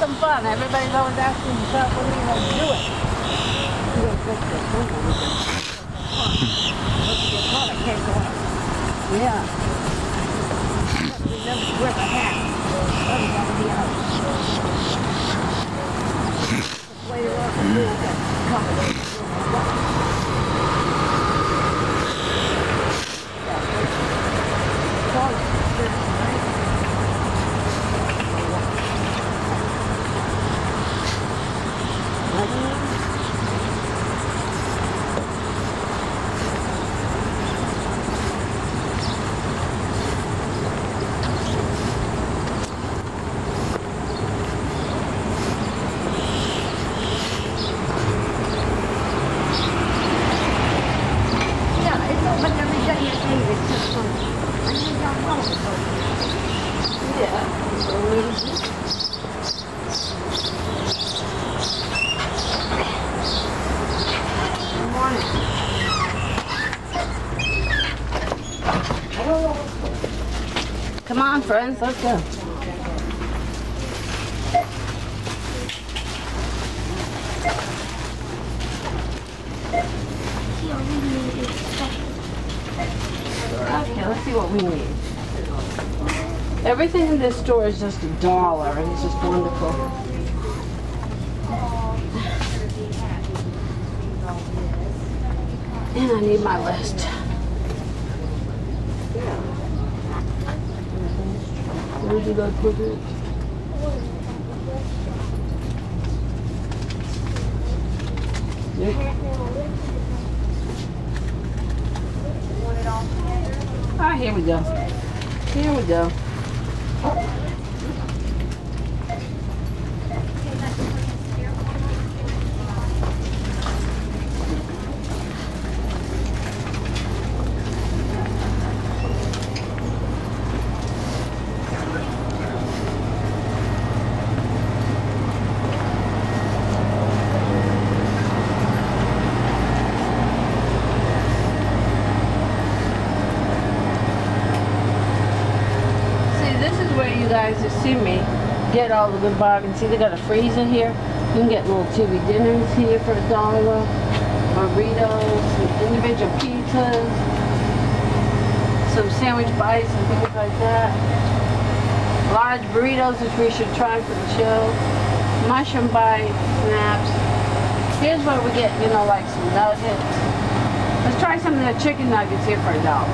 some fun. Everybody's always asking themselves when are you going to do it. You don't think that fun we can. Let's get caught. I can't go out. Yeah. Remember to wear the hat. Gonna be out. Just later on, the pool gets covered. Yeah, it's open every day at eight. It's just fun. I think I'm home. Yeah. Good morning. Come on, friends, let's go. Okay, let's see what we need. Everything in this store is just a dollar, and it's just wonderful. And I need my list. Where did I put it? Nick? Ah, here we go. Here we go. See, this is where you guys that see me get all the good bargains. See, they got a freezer here. You can get little TV dinners here for a dollar. Burritos, some individual pizzas, some sandwich bites and things like that. Large burritos, which we should try for the show. Mushroom bites, snaps. Here's where we get, you know, like some nuggets. Let's try some of the chicken nuggets here for a dollar.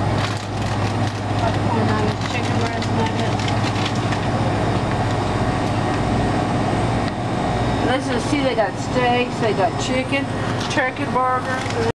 Popcorn nuggets, chicken breast nuggets. Let's see, they got steaks, they got chicken, turkey burgers.